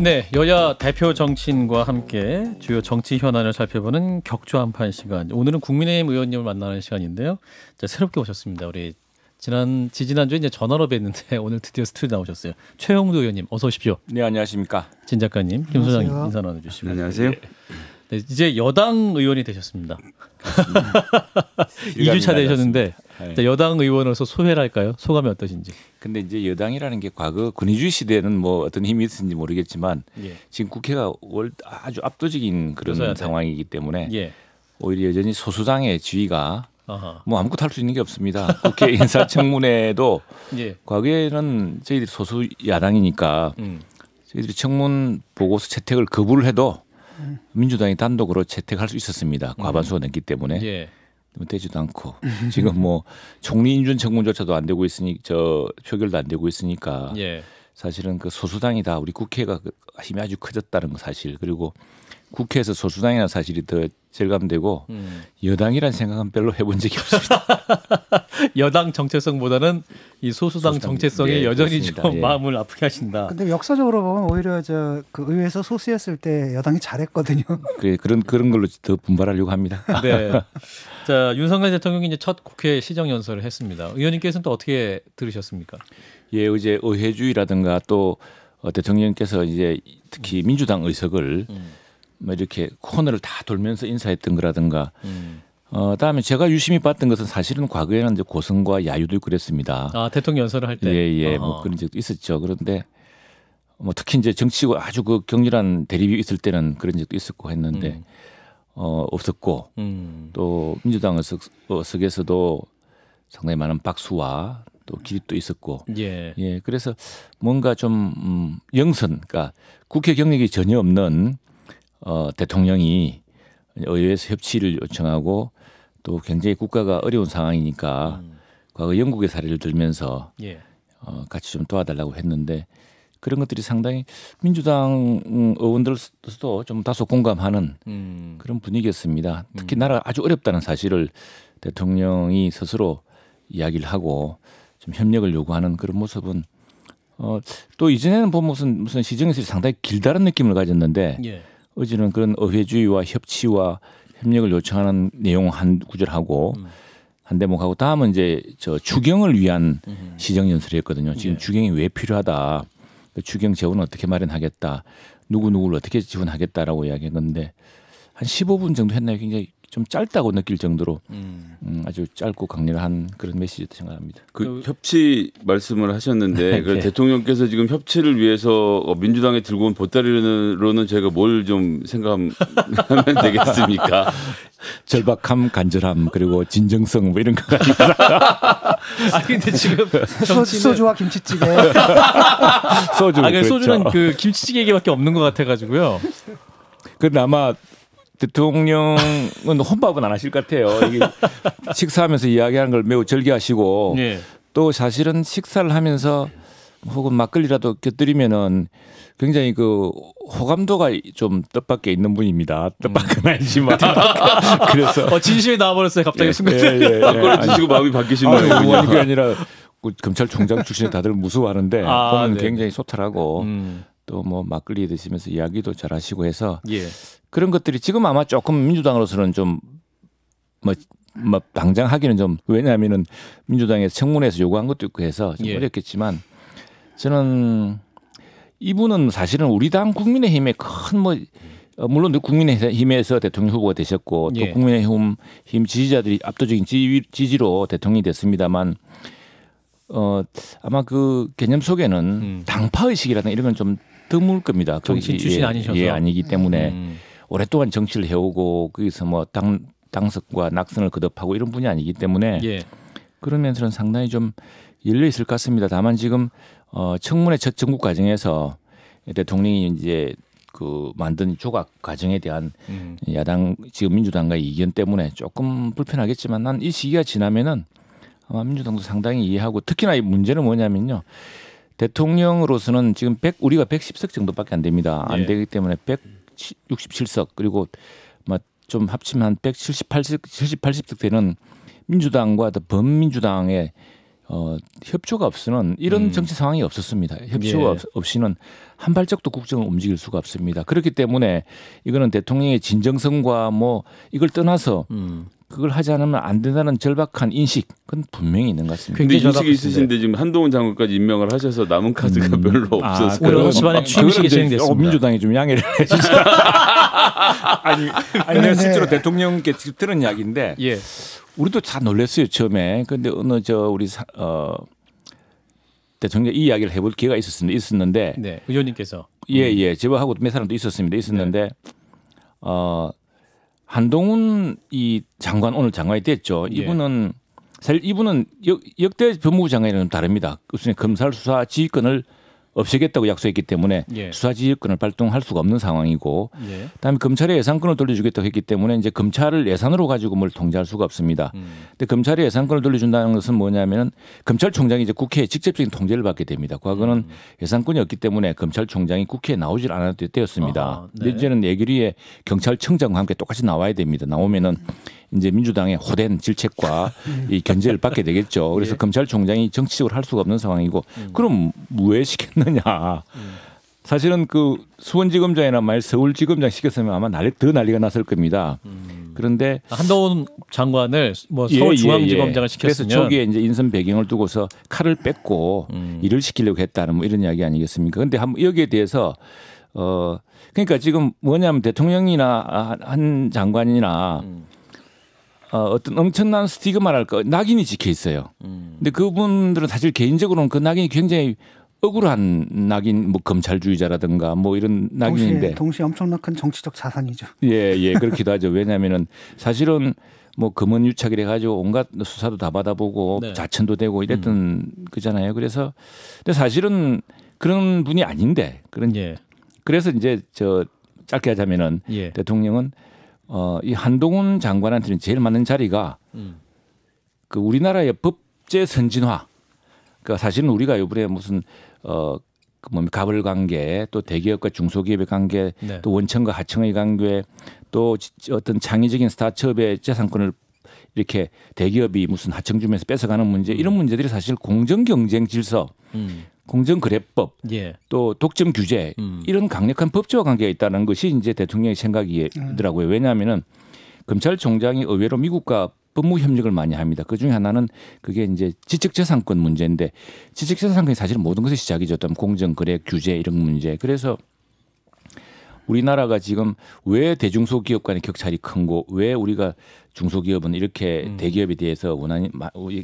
네, 여야 대표 정치인과 함께 주요 정치 현안을 살펴보는 격조 한판 시간. 오늘은 국민의힘 의원님을 만나는 시간인데요. 자, 새롭게 오셨습니다. 우리 지난 지지난주에 이제 전화로 뵀는데 오늘 드디어 스튜디오 나오셨어요. 최영도 의원님 어서 오십시오. 네 안녕하십니까. 진 작가님, 김 소장님 인사 나눠 주시고. 안녕하세요. 네, 이제 여당 의원이 되셨습니다. 2주차 되셨는데 네. 여당 의원으로서 소회랄까요? 소감이 어떠신지? 근데 이제 여당이라는 게 과거 군의주의 시대는 뭐 어떤 힘이 있었는지 모르겠지만 예. 지금 국회가 월 아주 압도적인 그런 상황이기 때문에 예. 오히려 여전히 소수당의 지위가 아하. 뭐 아무것도 할 수 있는 게 없습니다. 국회 인사청문회도 예. 과거에는 저희들이 소수 야당이니까 음. 저희들이 청문 보고서 채택을 거부를 해도 음. 민주당이 단독으로 채택할 수 있었습니다. 과반수가 됐기 때문에. 예. 되지도 않고 지금 뭐 총리 인준 청문조차도 안 되고 있으니 저 표결도 안 되고 있으니까 예. 사실은 그 소수당이 다 우리 국회가 그 힘이 아주 커졌다는 거 사실 그리고 국회에서 소수당이라는 사실이 더 절감되고 음. 여당이란 생각은 별로 해본 적이 없습니다. 여당 정체성보다는 이 소수당, 소수당 정체성이 네, 여전히 그렇습니다. 좀 예. 마음을 아프게 하신다. 근데 역사적으로 보면 오히려 저 그 의회에서 소수였을 때 여당이 잘했거든요. 그래 그런 그런 걸로 더 분발하려고 합니다. 네. 자 윤석열 대통령이 이제 첫 국회 시정 연설을 했습니다. 의원님께서는 또 어떻게 들으셨습니까? 예, 어제 의회주의라든가 또 어, 대통령께서 이제 특히 민주당 의석을 음. 뭐 이렇게 코너를 다 돌면서 인사했던 거라든가 음. 어, 다음에 제가 유심히 봤던 것은 사실은 과거에는 이제 고성과 야유도 그랬습니다. 아, 대통령 연설을 할 때? 예, 예. 뭐 그런 적도 있었죠. 그런데 뭐 특히 이제 정치고 아주 그 격렬한 대립이 있을 때는 그런 적도 있었고 했는데 음. 어, 없었고 음. 또 민주당 의석에서도 상당히 많은 박수와 또 기립도 있었고 예. 예 그래서 뭔가 좀 음, 영선 그러니까 국회 경력이 전혀 없는 어, 대통령이 의회에서 협치를 요청하고 또 굉장히 국가가 어려운 상황이니까 음. 과거 영국의 사례를 들면서 예. 어, 같이 좀 도와달라고 했는데 그런 것들이 상당히 민주당 의원들도 좀 다소 공감하는 음. 그런 분위기였습니다. 특히 음. 나라가 아주 어렵다는 사실을 대통령이 스스로 이야기를 하고 좀 협력을 요구하는 그런 모습은 어, 또 이전에는 보면 무슨 무슨 시정에서 상당히 길다는 느낌을 가졌는데 예. 어제는 그런 의회주의와 협치와 협력을 요청하는 내용 한 구절하고 음. 한 대목하고 다음은 이제 저 추경을 위한 음. 시정 연설이었거든요. 지금 예. 추경이 왜 필요하다. 그 추경 재원은 어떻게 마련하겠다. 누구 누구를 어떻게 지원하겠다라고 이야기한 건데 한 15분 정도 했나요? 굉장히 좀 짧다고 느낄 정도로 음. 음, 아주 짧고 강렬한 그런 메시지도 생각합니다. 그, 그 협치 말씀을 하셨는데 네. 그 대통령께서 지금 협치를 위해서 어, 민주당에 들고 온 보따리로는 제가 뭘 좀 생각하면 되겠습니까? 절박함, 간절함 그리고 진정성 뭐 이런 거아 근데 지금 정치는... 소주와 김치찌개. 소주. 아, 그렇죠. 소주는 그 김치찌개 얘기밖에 없는 것 같아가지고요. 아마 대통령은 혼밥은 안 하실 것 같아요. 이게 식사하면서 이야기하는 걸 매우 절개하시고 네. 또 사실은 식사를 하면서 혹은 막걸리라도 곁들이면은 굉장히 그 호감도가 좀 뜻밖에 있는 분입니다. 뜻밖은 음. 아니지만 그래서 어, 진심이 나와버렸어요. 갑자기 예, 순간 예, 예, 예. 막걸리 드시고 마음이 바뀌신 거예요. 아니, 그게 아니라 그 검찰총장 출신에 다들 무서워하는데 아, 보면 네. 굉장히 소탈하고 음. 또 뭐 막걸리 드시면서 이야기도 잘 하시고 해서 예. 그런 것들이 지금 아마 조금 민주당으로서는 좀뭐 뭐 당장 하기는 좀 왜냐하면은 민주당에서 청문회에서 요구한 것도 있고 해서 좀 예. 어렵겠지만 저는 이분은 사실은 우리 당 국민의힘의 큰뭐 물론 국민의힘에서 대통령 후보가 되셨고 또 예. 국민의힘 힘 지지자들이 압도적인 지지, 로 대통령이 됐습니다만 어 아마 그 개념 속에는 음. 당파 의식이라든 이런 건 좀 드물 겁니다. 정치 출신 예, 아니셔서 예, 아니기 때문에 음. 오랫동안 정치를 해오고 거기서 뭐 당, 당석과 낙선을 거듭하고 이런 분이 아니기 때문에 예. 그런 면에서는 상당히 좀 열려 있을 것 같습니다. 다만 지금 어, 청문회 첫 정국 과정에서 대통령이 이제 그 만든 조각 과정에 대한 음. 야당 지금 민주당과의 이견 때문에 조금 불편하겠지만 난 이 시기가 지나면은 아마 민주당도 상당히 이해하고 특히나 이 문제는 뭐냐면요. 대통령으로서는 지금 100 우리가 110석 정도밖에 안 됩니다. 안 예. 되기 때문에 100 67석 그리고 뭐좀 합치면 한 178석 70, 80석 되는 민주당과 범민주당의 어, 협조가 없으면 이런 음. 정치 상황이 없었습니다. 협조가 예. 없이는 한 발짝도 국정을 움직일 수가 없습니다. 그렇기 때문에 이거는 대통령의 진정성과 뭐 이걸 떠나서 음. 그걸 하지 않으면 안 된다는 절박한 인식 그건 분명히 있는 것 같습니다. 근데 인식이 있으신데 지금 한동훈 장관까지 임명을 하셔서 남은 카드가 음. 별로. 아, 집안에 취임식이 진행됐습니다. 민주당이 좀 양해를 해주죠. 아니, 아니 내가 실제로 대통령께 직접 들은 이야기인데 예. 우리도 다 놀랐어요 처음에. 근데 어느 저 우리 사, 어 대통령 이 이야기를 해볼 기회가 있었습니다. 있었는데 네, 의원님께서 예예 예. 저하고 몇 사람도 있었습니다. 있었는데 네. 어 한동훈 이 장관 오늘 장관이 됐죠. 예. 이분은 사실 이분은 역, 역대 법무부 장관이랑 다릅니다. 우선 검찰 수사 지휘권을 없애겠다고 약속했기 때문에 예. 수사지휘권을 발동할 수가 없는 상황이고 예. 그다음에 검찰의 예산권을 돌려주겠다고 했기 때문에 이제 검찰을 예산으로 가지고 뭘 통제할 수가 없습니다. 음. 근데 검찰의 예산권을 돌려준다는 것은 뭐냐면은 검찰총장이 이제 국회에 직접적인 통제를 받게 됩니다. 과거는 음. 예산권이 없기 때문에 검찰총장이 국회에 나오질 않아도 되었습니다. 아, 네. 이제는 예결위에 경찰청장과 함께 똑같이 나와야 됩니다. 나오면은 음. 이제 민주당의 호된 질책과 이 견제를 받게 되겠죠. 그래서 예. 검찰총장이 정치적으로 할 수가 없는 상황이고 음. 그럼 왜 시켰느냐? 음. 사실은 그 수원지검장이나 말 서울지검장 시켰으면 아마 난리 더 난리가 났을 겁니다. 음. 그런데 한동훈 장관을 뭐 예, 서울중앙지검장을 예, 예. 시켰으면 그래서 저기에 이제 인선 배경을 두고서 칼을 뺏고 음. 일을 시키려고 했다는 뭐 이런 이야기 아니겠습니까? 그런데 한 여기에 대해서 어 그러니까 지금 뭐냐면 대통령이나 한 장관이나 음. 어, 어떤 엄청난 스티그마랄까 낙인이 찍혀 있어요. 음. 근데 그분들은 사실 개인적으로는 그 낙인이 굉장히 억울한 낙인, 뭐 검찰주의자라든가 뭐 이런 낙인인데 동시에, 동시에 엄청난 큰 정치적 자산이죠. 예, 예, 그렇기도 하죠. 왜냐하면은 사실은 뭐 금원 유착이래 가지고 온갖 수사도 다 받아보고 네. 자천도 되고 이랬던 음. 그잖아요. 그래서 근데 사실은 그런 분이 아닌데 그런 예. 그래서 이제 저 짧게 하자면은 예. 대통령은 어, 이 한동훈 장관한테는 제일 맞는 자리가 음. 그 우리나라의 법제 선진화. 그 사실은 우리가 이번에 무슨 어, 그뭐 가벌 관계 또 대기업과 중소기업의 관계 네. 또 원청과 하청의 관계 또 어떤 창의적인 스타트업의 재산권을 이렇게 대기업이 무슨 하청 주면서 뺏어가는 문제 이런 음. 문제들이 사실 공정 경쟁 질서 음. 공정거래법 예. 또 독점 규제 음. 이런 강력한 법제와 관계가 있다는 것이 이제 대통령의 생각이더라고요. 음. 왜냐하면은 검찰총장이 의외로 미국과 법무 협력을 많이 합니다. 그 중에 하나는 그게 이제 지적재산권 문제인데 지적재산권이 사실 모든 것의 시작이죠. 어떤 공정거래 규제 이런 문제. 그래서 우리나라가 지금 왜 대중소기업 간의 격차이 큰고 왜 우리가 중소기업은 이렇게 음. 대기업에 대해서 원한이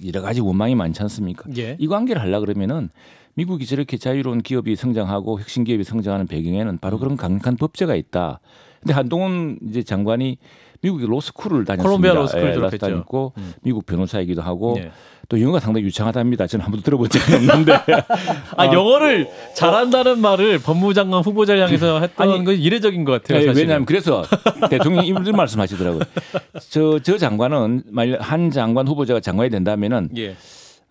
여러 가지 원망이 많지 않습니까? 예. 이 관계를 하려 그러면은 미국이 저렇게 자유로운 기업이 성장하고 혁신 기업이 성장하는 배경에는 바로 그런 강력한 법제가 있다. 근데 한동훈 이제 장관이 미국의 로스쿨을 다녔습니다. 콜롬비아 로스쿨 예, 다녔고 음. 미국 변호사이기도 하고 예. 또 영어가 상당히 유창하답니다. 저는 한 번도 들어본 적이 없는데. 아, 영어를 잘한다는 말을 법무장관 후보자를 향해서 했던 아니, 건 이례적인 것 같아요. 네, 왜냐하면 그래서 대통령이 이런 말씀하시더라고요. 저, 저 장관은 만약 한 장관 후보자가 장관이 된다면은 예.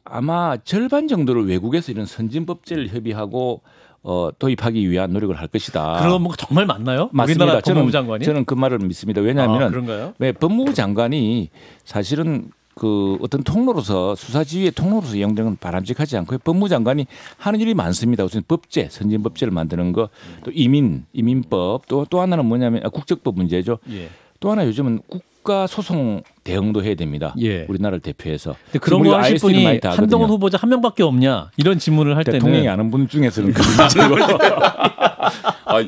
아마 절반 정도를 외국에서 이런 선진 법제를 협의하고 어, 도입하기 위한 노력을 할 것이다. 그럼 뭐 정말 맞나요? 맞습니다. 저는, 장관이? 저는 그 말을 믿습니다. 왜냐하면 아, 왜 법무부 장관이 사실은 그 어떤 통로로서 수사지휘의 통로로서 건 바람직하지 않고요. 법무부 장관이 하는 일이 많습니다. 우선 법제, 선진법제를 만드는 거, 또 이민, 이민법, 또 또 하나는 뭐냐면 아, 국적법 문제죠. 예. 또 하나 요즘은 국 가 소송 대응도 해야 됩니다. 예. 우리나라를 대표해서. 근데 그런 거 하실 분이 한동훈 후보자 한 명밖에 없냐 이런 질문을 할 대통령이 때는 대통령이 아는 분 중에서는 아,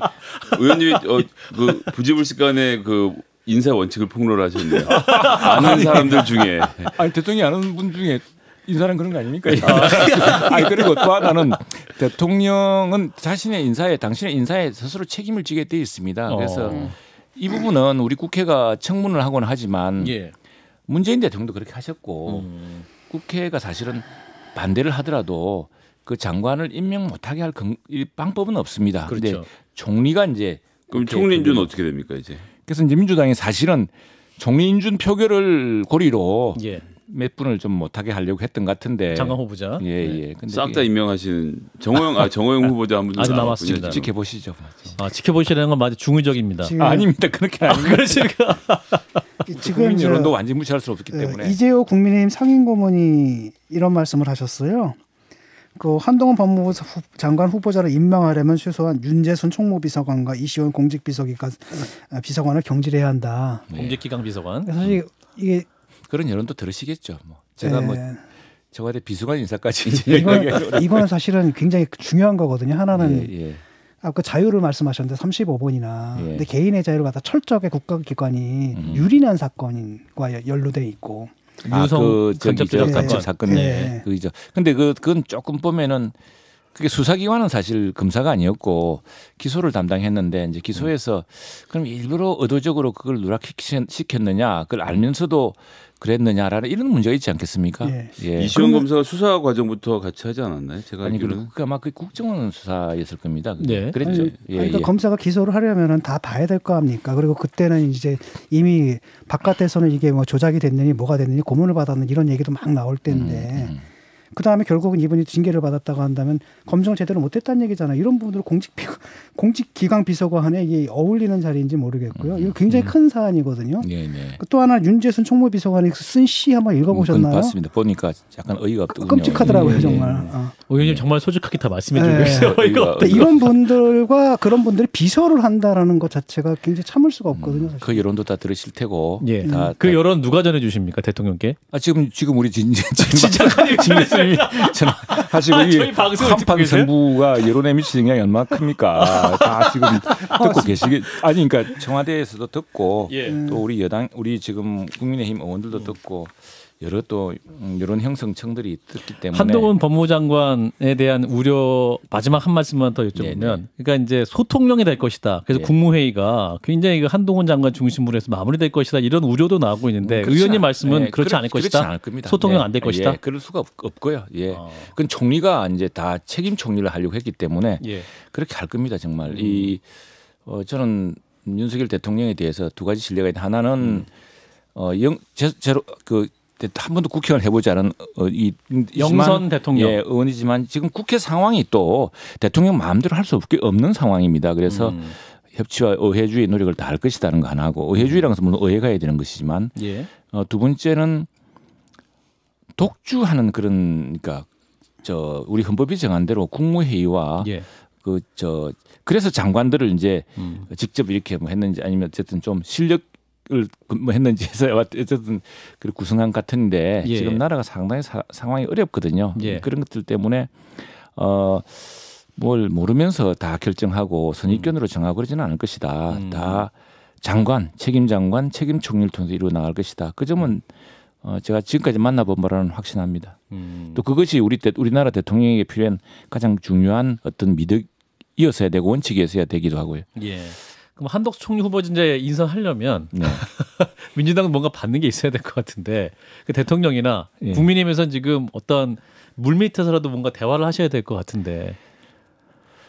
의원님이 어, 그 부지불식간에 그 인사 원칙을 폭로하셨네요. 아는 사람들 중에 아니 대통령이 아는 분 중에 인사는 그런 거 아닙니까? 아, 그리고 또 하나는 대통령은 자신의 인사에 당신의 인사에 스스로 책임을 지게 돼 있습니다. 그래서 어. 이 부분은 우리 국회가 청문을 하곤 하지만 예. 문재인 대통령도 그렇게 하셨고 음. 국회가 사실은 반대를 하더라도 그 장관을 임명 못하게 할 방법은 없습니다. 그런데 그렇죠. 총리가 이제 그럼 총리 인준 어떻게 됩니까 이제? 그래서 이제 민주당이 사실은 총리 인준 표결을 고리로 예. 몇 분을 좀 못하게 하려고 했던 것 같은데 장관 후보자. 예 예. 근데 싹다 임명하시는 정호영 아 정호영 후보자 한 분 아직 남았습니다. 지켜보시죠. 아 지켜보시라는 건 아주 중의적입니다. 아, 아닙니다. 그렇게 아닙니다. 그러니까 지금 여론도 완전 무시할 수 없기 때문에 이재호 국민의힘 상임고문이 이런 말씀을 하셨어요. 그 한동훈 법무부 장관 후보자를 임명하려면 최소한 윤재순 총무비서관과 이시원 공직비서기관 비서관을 경질해야 한다. 네. 공직기강 비서관. 사실 이게 그런 여론도 들으시겠죠. 뭐 제가 뭐 네. 청와대 비서관 인사까지 이건, 이거는 사실은 굉장히 중요한 거거든요. 하나는 예, 예. 아까 자유를 말씀하셨는데 35번이나 예. 근데 개인의 자유를 갖다 철저하게 국가기관이 음. 유린한 사건과 연루돼 있고 유성 아, 그 간첩 사건, 사건 네. 그죠. 근데 그 그건 조금 보면은 그게 수사기관은 사실 검사가 아니었고 기소를 담당했는데 이제 기소해서 그럼 일부러 의도적으로 그걸 누락시켰느냐 그걸 알면서도 그랬느냐라는 이런 문제가 있지 않겠습니까? 예. 예. 이시원 검사가 수사 과정부터 같이 하지 않았나요? 제가 아니 그 아마 그 국정원 수사였을 겁니다. 네. 그랬죠. 아니, 예, 그러니까 예. 검사가 기소를 하려면은 다 봐야 될 거 아닙니까? 그리고 그때는 이제 이미 바깥에서는 이게 뭐 조작이 됐느니 뭐가 됐느니 고문을 받았느니 이런 얘기도 막 나올 때인데. 음, 음. 그 다음에 결국은 이분이 징계를 받았다고 한다면 검증을 제대로 못했다는 얘기잖아요. 이런 부분들 공직 공직 기강 비서관에 이게 어울리는 자리인지 모르겠고요. 이거 굉장히 음. 큰 사안이거든요. 네, 네. 또 하나 윤재순 총무비서관이 쓴 시 한번 읽어보셨나요? 봤습니다. 보니까 약간 어이가 없더군요. 끔찍하더라고요, 예, 정말. 예. 어. 의원님 정말 솔직하게 다 말씀해 주고 네. 계세요. 이거 이런 분들과 그런 분들이 비서를 한다라는 것 자체가 굉장히 참을 수가 없거든요. 사실. 그 여론도 다 들으실 테고. 예. 다, 그 다- 여론 누가 전해 주십니까 대통령께? 아 지금 지금 우리 진 진짜 저는 사실 아, 듣고 한판? 승부가 여론에 미치는 영향이 얼마나 큽니까? 다 지금 듣고 계시기 아니 그러니까 청와대에서도 듣고 예. 또 우리 여당 우리 지금 국민의힘 의원들도 듣고 여러 또 음, 여론 형성청들이 듣기 때문에 한동훈 법무부 장관에 대한 우려 마지막 한 말씀만 더 여쭤보면 네네. 그러니까 이제 소통령이 될 것이다. 그래서 네. 국무회의가 굉장히 그 한동훈 장관 중심으로 해서 마무리될 것이다. 이런 우려도 나오고 있는데 의원님 않- 말씀은 예, 그렇지 그렇- 않을 그렇지 것이다. 않을 겁니다. 소통령 네. 안될 것이다. 예, 그럴 수가 없, 고요 예. 어. 그건 총리가 이제 다 책임 총리를 하려고 했기 때문에 예. 그렇게 할 겁니다 정말 음. 이 어, 저는 윤석열 대통령에 대해서 두 가지 신뢰가 있다 하나는 음. 어, 영, 제, 제로 그 한 번도 국회의원 해보지 않은 어, 이 영선 대통령. 예, 의원이지만 지금 국회 상황이 또 대통령 마음대로 할 수 없는 상황입니다. 그래서 음. 협치와 의회주의 노력을 다 할 것이다는 거 하나고 의회주의라는 것은 물론 의회가 해야 되는 것이지만 예. 어, 두 번째는 독주하는 그런 그러니까 저 우리 헌법이 정한 대로 국무회의와 예. 그저 그래서 장관들을 이제 음. 직접 이렇게 뭐 했는지 아니면 어쨌든 좀 실력 을뭐 했는지 해서 어쨌든 그 구성한 것 같은데 예. 지금 나라가 상당히 사- 상황이 어렵거든요. 예. 그런 것들 때문에 어. 뭘 모르면서 다 결정하고 선입견으로 정하고 그러지는 않을 것이다. 음. 다 장관, 책임 장관, 책임 총리를 통해서 이루어 나갈 것이다. 그 점은 어, 제가 지금까지 만나본 바로는 확신합니다. 음. 또 그것이 우리 대, 우리나라 대통령에게 필요한 가장 중요한 어떤 미덕이었어야 되고 원칙이었어야 되기도 하고요. 예. 그럼 한덕수 총리 후보자 이제 인선하려면 네. 민주당은 뭔가 받는 게 있어야 될 것 같은데 그 대통령이나 예. 국민의힘에서는 지금 어떤 물 밑에서라도 뭔가 대화를 하셔야 될 것 같은데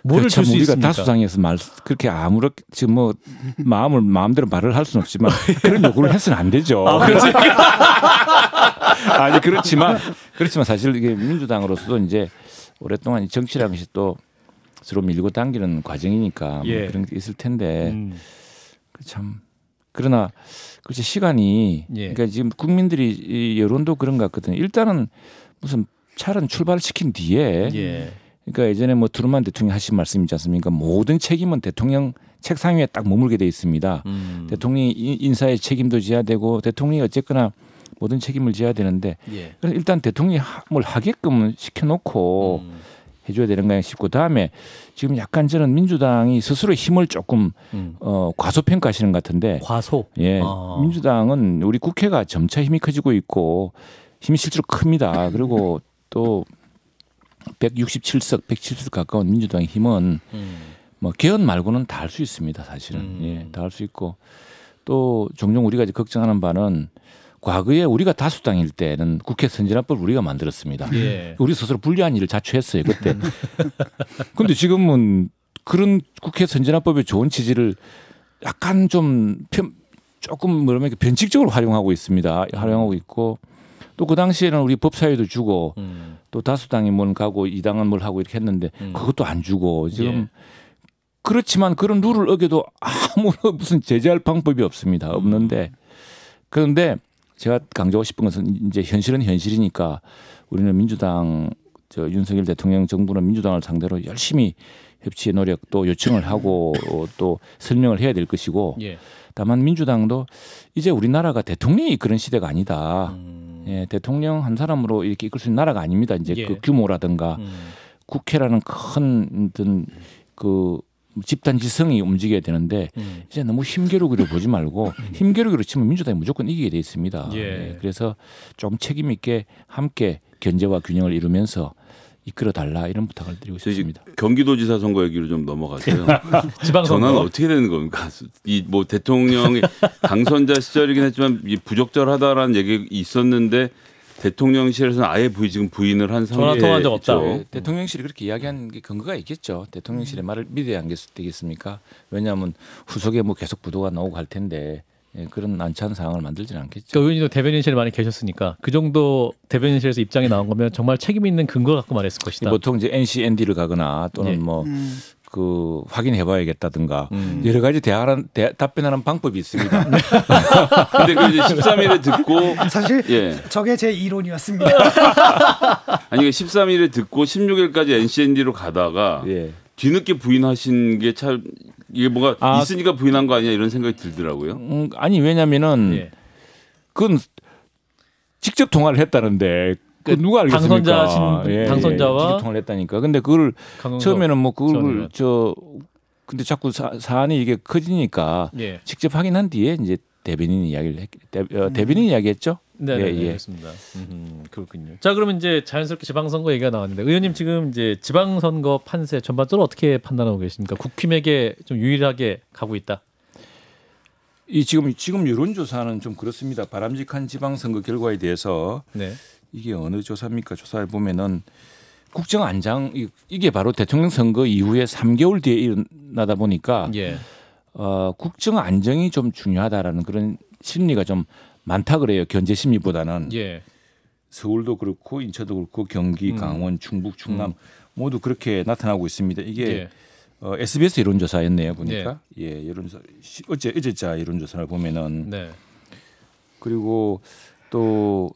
뭐를 참줄수 우리가 있습니까? 다수당에서 말 그렇게 아무렇게 지금 뭐 마음을 마음대로 말을 할 수는 없지만 그런 요구를 해서는 안 되죠. 아, 그렇지. 아니 그렇지만 그렇지만 사실 이게 민주당으로서도 이제 오랫동안 이 정치라는 것이 또 서로 밀고 당기는 과정이니까 뭐 예. 그런 게 있을 텐데 음. 그참 그러나 그렇지 시간이 예. 그러니까 지금 국민들이 이 여론도 그런 것 같거든요. 일단은 무슨 차는 출발을 시킨 뒤에 예. 그러니까 예전에 뭐 트루만 대통령이 하신 말씀 있지 않습니까? 모든 책임은 대통령 책상 위에 딱 머물게 돼 있습니다. 음. 대통령이 인- 인사에 책임도 져야 되고 대통령이 어쨌거나 모든 책임을 져야 되는데 예. 일단 대통령이 하- 뭘 하게끔 시켜놓고 음. 해줘야 되는 거야 싶고 다음에 지금 약간 저는 민주당이 스스로 힘을 조금 음. 어, 과소평가하시는 것 같은데 과소. 예 아. 민주당은 우리 국회가 점차 힘이 커지고 있고 힘이 실제로 큽니다. 그리고 또 167석, 170석 가까운 민주당의 힘은 음. 뭐 개헌 말고는 다 할 수 있습니다. 사실은 음. 예, 다 할 수 있고 또 종종 우리가 이제 걱정하는 바는 과거에 우리가 다수당일 때는 국회 선진화법 우리가 만들었습니다. 예. 우리 스스로 불리한 일을 자초했어요 그때. 근데 지금은 그런 국회 선진화법의 좋은 취지를 약간 좀 편, 조금 뭐라면 변칙적으로 활용하고 있습니다. 활용하고 있고 또 그 당시에는 우리 법사위도 주고 음. 또 다수당이 뭘 가고 이 당은 뭘 하고 이렇게 했는데 음. 그것도 안 주고 지금 예. 그렇지만 그런 룰을 어겨도 아무 무슨 제재할 방법이 없습니다. 없는데 그런데 제가 강조하고 싶은 것은 이제 현실은 현실이니까 우리는 민주당 저 윤석열 대통령 정부는 민주당을 상대로 열심히 협치의 노력 또 요청을 하고 또 설명을 해야 될 것이고 예. 다만 민주당도 이제 우리나라가 대통령이 그런 시대가 아니다. 음. 예, 대통령 한 사람으로 이렇게 이끌 수 있는 나라가 아닙니다. 이제 예. 그 규모라든가 음. 국회라는 큰 어떤 그 집단 지성이 움직여야 되는데 음. 이제 너무 힘겨루기로 보지 말고 음. 힘겨루기로 치면 민주당이 무조건 이기게 돼 있습니다. 예. 예. 그래서 좀 책임 있게 함께 견제와 균형을 이루면서 이끌어 달라 이런 부탁을 드리고 싶습니다. 경기도지사 선거 얘기로 좀 넘어가세요. 전화는 어떻게 되는 겁니까? 이 뭐 대통령이 당선자 시절이긴 했지만 부적절하다라는 얘기 있었는데 대통령실에서는 아예 부인 지금 부인을 한 상황에 전화 통한 적 없다. 네, 대통령실이 그렇게 이야기한 게 근거가 있겠죠. 대통령실의 말을 믿어야 안 되겠습니까? 왜냐하면 후속에 뭐 계속 부도가 나오고 할 텐데 예, 그런 난처한 상황을 만들지는 않겠죠. 그 의원님도 대변인실에 많이 계셨으니까 그 정도 대변인실에서 입장이 나온 거면 정말 책임 있는 근거 갖고 말했을 것이다. 보통 이제 NCND를 가거나 또는 예. 뭐 그 음. 확인해 봐야겠다든가 음. 여러 가지 대화하는 대, 답변하는 방법이 있습니다. 근데 그 이제 13일에 듣고 사실 예. 저게 제 이론이었습니다. 아니 13일에 그 듣고 16일까지 NCND로 가다가 예. 뒤늦게 부인하신 게 참 이게 뭐가 아, 있으니까 부인한 거 아니야 이런 생각이 들더라고요. 음, 아니 왜냐면은 예. 그건 직접 통화를 했다는데 그 누가 알겠습니까? 당선자 신, 예, 당선자와 직접 통화를 했다니까. 근데 그걸 처음에는 뭐 그걸 저 근데 자꾸 사, 사안이 이게 커지니까 예. 직접 확인한 뒤에 이제 대변인 이야기를 했, 대, 어, 음. 대변인 이야기했죠. 네, 네, 예, 알겠습니다. 음, 그렇군요. 자, 그러면 이제 자연스럽게 지방선거 얘기가 나왔는데 의원님 지금 이제 지방선거 판세 전반적으로 어떻게 판단하고 계십니까? 국힘에게 좀 유일하게 가고 있다. 이 지금 지금 여론조사는 좀 그렇습니다. 바람직한 지방선거 결과에 대해서 네. 이게 어느 조사입니까? 조사해 보면은 국정 안장 이게 바로 대통령 선거 이후에 3개월 뒤에 일어나다 보니까 예. 어, 국정 안정이 좀 중요하다라는 그런 심리가 좀 많다 그래요. 견제 심리보다는. 예. 서울도 그렇고 인천도 그렇고 경기, 음. 강원, 충북, 충남 음. 모두 그렇게 나타나고 있습니다. 이게 예. 어, SBS 여론조사였네요 보니까 예, 예 여론조사 어제 어제자 여론조사를 보면은 네. 그리고 또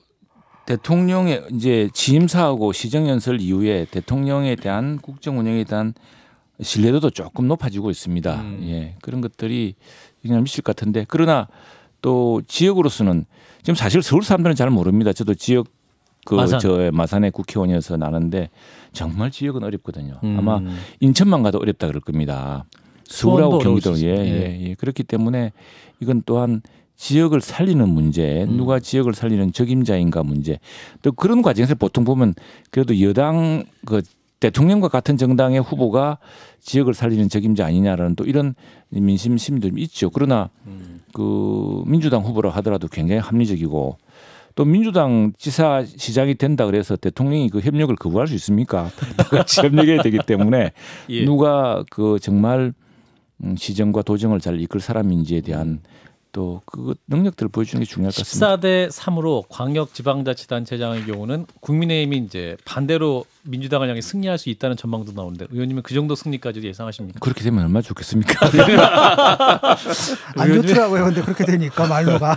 대통령의 이제 취임사하고 시정연설 이후에 대통령에 대한 국정 운영에 대한 신뢰도도 조금 높아지고 있습니다. 음. 예 그런 것들이 영향을 미칠 것 같은데 그러나 또 지역으로서는 지금 사실 서울 사람들은 잘 모릅니다. 저도 지역 그저 마산의 국회의원이어서 나는데 정말 지역은 어렵거든요. 음. 아마 인천만 가도 어렵다 그럴 겁니다. 서울하고 경기도 예, 예, 예. 그렇기 때문에 이건 또한 지역을 살리는 문제, 음. 누가 지역을 살리는 적임자인가 문제. 또 그런 과정에서 보통 보면 그래도 여당 그 대통령과 같은 정당의 후보가 지역을 살리는 적임자 아니냐라는 또 이런 민심 심도 있죠. 그러나 음. 그 민주당 후보라 하더라도 굉장히 합리적이고 또 민주당 지사 시장이 된다 그래서 대통령이 그 협력을 거부할 수 있습니까? 같이 협력해야 되기 때문에 예. 누가 그 정말 음, 시정과 도정을 잘 이끌 사람인지에 대한 또 그 능력들을 보여주는 게 중요할 것 같습니다. 14대 3으로 광역 지방자치단체장의 경우는 국민의힘이 이제 반대로 민주당을 향해 승리할 수 있다는 전망도 나오는데 의원님은 그 정도 승리까지도 예상하십니까? 그렇게 되면 얼마나 좋겠습니까? 안 좋더라고요. 근데 그렇게 되니까 말로가.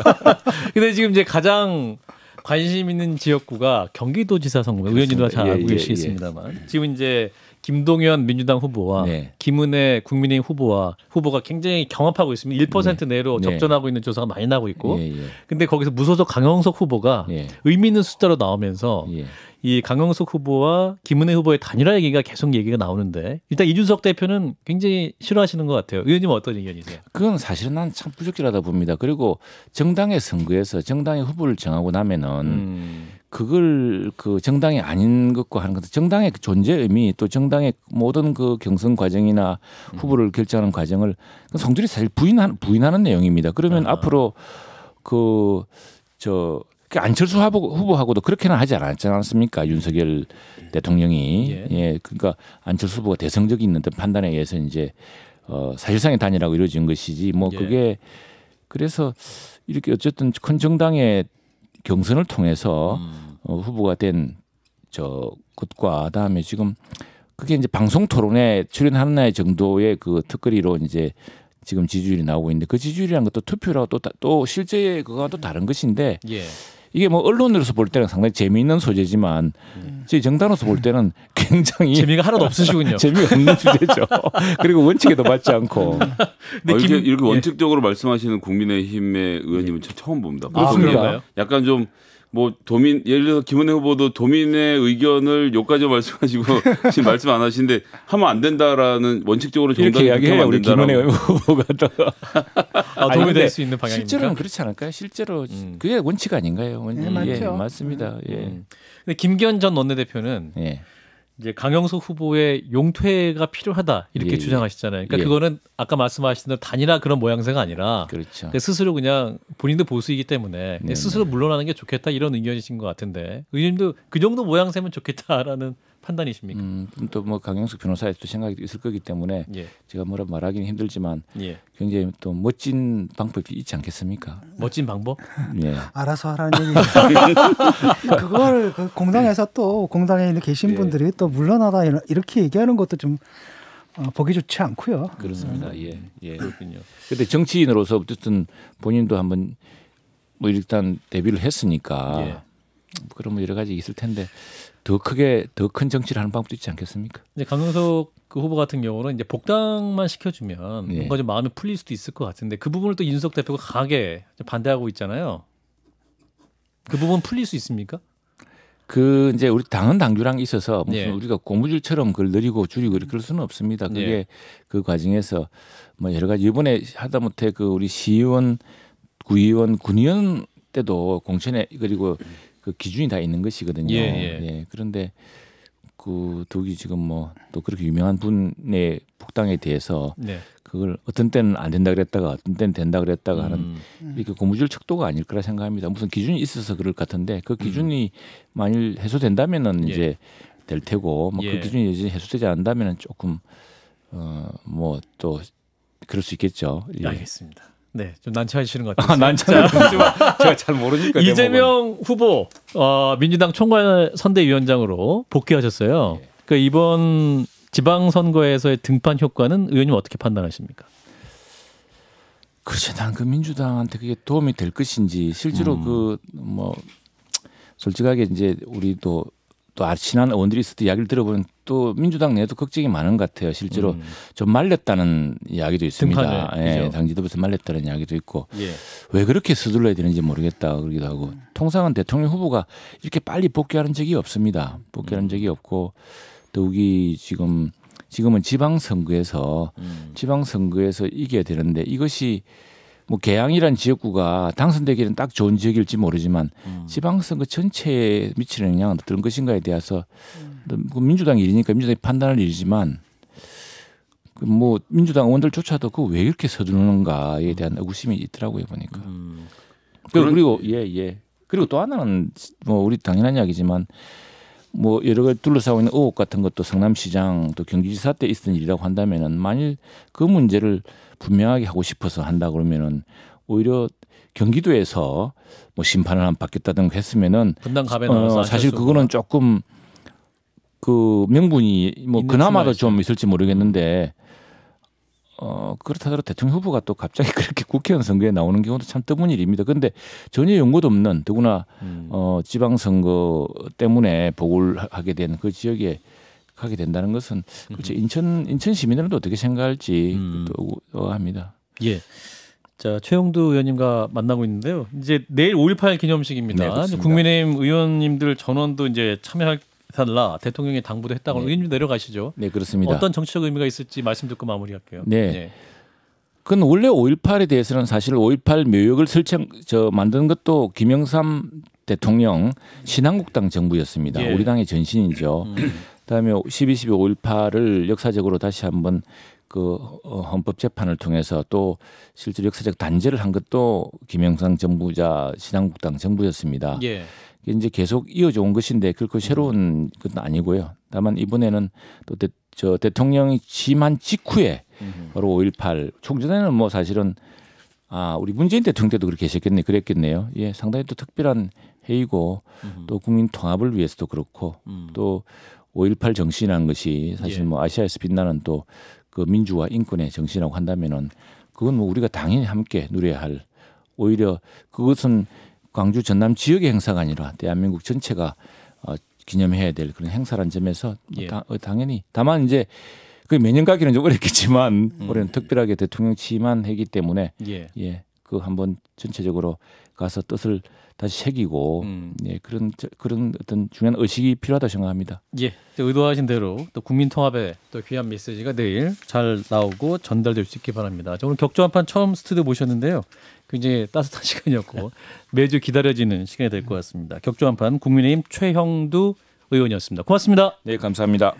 근데 지금 이제 가장 관심 있는 지역구가 경기도지사 선거. 의원님도 잘 알고 예, 예, 계시겠습니다만 예. 지금 이제 김동연 민주당 후보와 네. 김은혜 국민의힘 후보와 후보가 굉장히 경합하고 있습니다. 1% 네. 내로 네. 접전하고 있는 조사가 많이 나고 있고. 예, 예. 근데 거기서 무소속 강영석 후보가 예. 의미 있는 숫자로 나오면서 예. 이 강영석 후보와 김은혜 후보의 단일화 얘기가 계속 얘기가 나오는데 일단 이준석 대표는 굉장히 싫어하시는 것 같아요. 의원님은 어떤 의견이세요? 그건 사실은 난 참 부적절하다 봅니다. 그리고 정당의 선거에서 정당의 후보를 정하고 나면은 음. 그걸 그 정당이 아닌 것과 하는 것은 정당의 그 존재 의미 또 정당의 모든 그 경선 과정이나 음. 후보를 결정하는 과정을 그 성들이 사실 부인하는 부인하는 내용입니다. 그러면 아. 앞으로 그저 그 안철수 후보하고도 그렇게는 하지 않았지 않습니까? 윤석열 대통령이 예. 예 그러니까 안철수 후보가 대성적인 있는 판단에 의해서 이제 어 사실상의 단일화가 이루어진 것이지 뭐 예. 그게 그래서 이렇게 어쨌든 큰 정당의 경선을 통해서 음. 어, 후보가 된 저 것과 다음에 지금 그게 이제 방송 토론에 출연하는 날 정도의 그 특거리로 이제 지금 지지율이 나오고 있는데 그 지지율이라는 것도 투표라고 또, 또 실제 그거와 또 다른 것인데 예. 이게 뭐 언론으로서 볼 때는 상당히 재미있는 소재지만 음. 저희 정당으로서 볼 때는 굉장히 재미가 하나도 없으시군요. 재미가 없는 주제죠. 그리고 원칙에도 맞지 않고. 근데 어, 이렇게, 이렇게 예. 원칙적으로 말씀하시는 국민의힘의 의원님은 처음 봅니다. 아, 그런가요? 약간 좀 뭐 도민 예를 들어서 김은혜 후보도 도민의 의견을 요까지 말씀하시고 지금 말씀 안 하시는데 하면 안 된다라는 원칙적으로 이렇게 이야기해요 우리 김은혜 후보가 또 아, 도움이 될 수 있는 방향입니까? 실제로는 그렇지 않을까요? 실제로 음. 그게 원칙 아닌가요? 원, 네, 예, 맞습니다. 예. 음. 근데 김기현 전 원내대표는 예. 이제 강영석 후보의 용퇴가 필요하다 이렇게 예, 예. 주장하시잖아요. 그러니까 예. 그거는 아까 말씀하신 대로 단일화 그런 모양새가 아니라 그렇죠. 스스로 그냥 본인도 보수이기 때문에 네, 스스로 네. 물러나는 게 좋겠다 이런 의견이신 것 같은데 의원님도 그 정도 모양새면 좋겠다라는 판단이십니까? 음, 또뭐 강영석 변호사의 또 생각이 있을 거기 때문에 예. 제가 뭐라 말하기는 힘들지만 예. 굉장히 또 멋진 방법이 있지 않겠습니까? 멋진 방법? 예. 알아서 하라는 얘기. 그걸 그 공당에서 또 공당에 계신 예. 분들이 또 물러나다 이렇게 얘기하는 것도 좀 어, 보기 좋지 않고요. 그렇습니다. 음. 예, 예. 그렇군요. 근데 정치인으로서 어쨌든 본인도 한번 뭐 일단 데뷔를 했으니까 예. 그러면 여러 가지 있을 텐데 더 크게 더 큰 정치를 하는 방법도 있지 않겠습니까? 이제 강용석 그 후보 같은 경우는 이제 복당만 시켜주면 예. 뭔가 좀 마음이 풀릴 수도 있을 것 같은데 그 부분을 또 이준석 대표가 강하게 반대하고 있잖아요. 그 부분 풀릴 수 있습니까? 그 이제 우리 당은 당규랑 있어서 무슨 예. 우리가 고무줄처럼 그걸 늘리고 줄이고 그럴 수는 없습니다. 그게 예. 그 과정에서 뭐 여러 가지 이번에 하다못해 그 우리 시의원, 구의원, 군의원 때도 공천에 그리고 그 기준이 다 있는 것이거든요. 예, 예. 예. 그런데 그 독이 지금 뭐 또 그렇게 유명한 분의 복당에 대해서 네. 그걸 어떤 때는 안 된다 그랬다가 어떤 때는 된다 그랬다가 음. 하는 이렇게 고무줄 척도가 아닐 거라 생각합니다. 무슨 기준이 있어서 그럴 것 같은데 그 기준이 음. 만일 해소된다면은 예. 이제 될 테고 뭐그 예. 기준이 여전히 해소되지 않는다면은 조금 어뭐 또 그럴 수 있겠죠. 예. 알겠습니다. 네, 좀 난처하시는 것 같아요. 아, 난처는 제가 잘 모르니까. 이재명 후보 어, 민주당 총괄 선대위원장으로 복귀하셨어요. 예. 그 이번 지방선거에서의 등판 효과는 의원님 어떻게 판단하십니까? 그렇지, 난그 민주당한테 그게 도움이 될 것인지 실제로 음. 그뭐 솔직하게 이제 우리도 또 친한 의원들이 있을 때 이야기를 들어보면 또 민주당 내에도 걱정이 많은 것 같아요. 실제로 음. 좀 말렸다는 이야기도 있습니다. 예, 당 지도부에서 말렸다는 이야기도 있고 예. 왜 그렇게 서둘러야 되는지 모르겠다 그러기도 하고 음. 통상은 대통령 후보가 이렇게 빨리 복귀하는 적이 없습니다. 복귀하는 음. 적이 없고 더욱이 지금 지금은 지방 선거에서 음. 지방 선거에서 이겨야 되는데 이것이 뭐 개항이란 지역구가 당선되기는 딱 좋은 지역일지 모르지만 음. 지방선거 전체에 미치는 영향은 어떤 것인가에 대해서 음. 뭐 민주당 일이니까 민주당이 판단할 일이지만 그뭐 민주당 의원들조차도 그 왜 이렇게 서두르는가에 음. 대한 의구심이 있더라고요 보니까. 음. 그리고 예 예. 그리고 또 하나는 뭐 우리 당연한 이야기지만 뭐 여러 가지 둘러싸고 있는 의혹 같은 것도 성남시장 또 경기지사 때 있었던 일이라고 한다면은 만일 그 문제를 분명하게 하고 싶어서 한다 그러면은 오히려 경기도에서 뭐 심판을 한 바뀌었다든가 했으면은 분당 어, 사실 그거는 조금 그 명분이 뭐 그나마도 좀 있을지 모르겠는데 어 그렇다 하더라도 대통령 후보가 또 갑자기 그렇게 국회의원 선거에 나오는 경우도 참 드문 일입니다. 그런데 전혀 연고도 없는 더구나 음. 어 지방선거 때문에 보궐 하게 된 그 지역에 하게 된다는 것은 그렇죠. 인천 인천 시민들은 어떻게 생각할지 음. 또 합니다. 예. 자 최영두 의원님과 만나고 있는데요. 이제 내일 5.18 기념식입니다. 네, 국민의힘 의원님들 전원도 이제 참여할 달라 대통령이 당부도 했다고 네. 의원님 내려가시죠. 네 그렇습니다. 어떤 정치적 의미가 있을지 말씀 듣고 마무리할게요. 네. 네. 그건 원래 5.18에 대해서는 사실 5.18 묘역을 설정 저 만든 것도 김영삼 대통령 신한국당 정부였습니다. 예. 우리 당의 전신이죠. 음. 그다음에 12.12 5.18을 역사적으로 다시 한번 그 어, 헌법 재판을 통해서 또 실제로 역사적 단죄를 한 것도 김영삼 정부자 신한국당 정부였습니다. 예. 이제 계속 이어져 온 것인데 그렇고 새로운 것은 아니고요. 다만 이번에는 또저 대통령이 취임한 직후에 바로 5.18 총전에는 뭐 사실은 아 우리 문재인 대통령 때도 그렇게 계셨겠네 그랬겠네요. 예, 상당히 또 특별한 회의고 음. 또 국민 통합을 위해서도 그렇고 음. 또5.18 정신이라는 것이 사실 예. 뭐 아시아에서 빛나는 또 그 민주화 인권의 정신이라고 한다면은 그건 뭐 우리가 당연히 함께 누려야 할 오히려 그것은 광주 전남 지역의 행사가 아니라 대한민국 전체가 어, 기념해야 될 그런 행사란 점에서 예. 다, 어, 당연히 다만 이제 그 매년 가기는 좀 어렵겠지만 음. 올해는 특별하게 대통령 취임한 해기 때문에 예. 예. 그 한번 전체적으로 가서 뜻을 다시 새기고 음. 예, 그런 그런 어떤 중요한 의식이 필요하다 생각합니다. 예, 의도하신 대로 또 국민 통합에 또 귀한 메시지가 내일 잘 나오고 전달될 수 있기 바랍니다. 오늘 격조 한판 처음 스튜디오 모셨는데요. 굉장히 따뜻한 시간이었고 매주 기다려지는 시간이 될 것 같습니다. 격조 한판 국민의힘 최형두 의원이었습니다. 고맙습니다. 네, 감사합니다.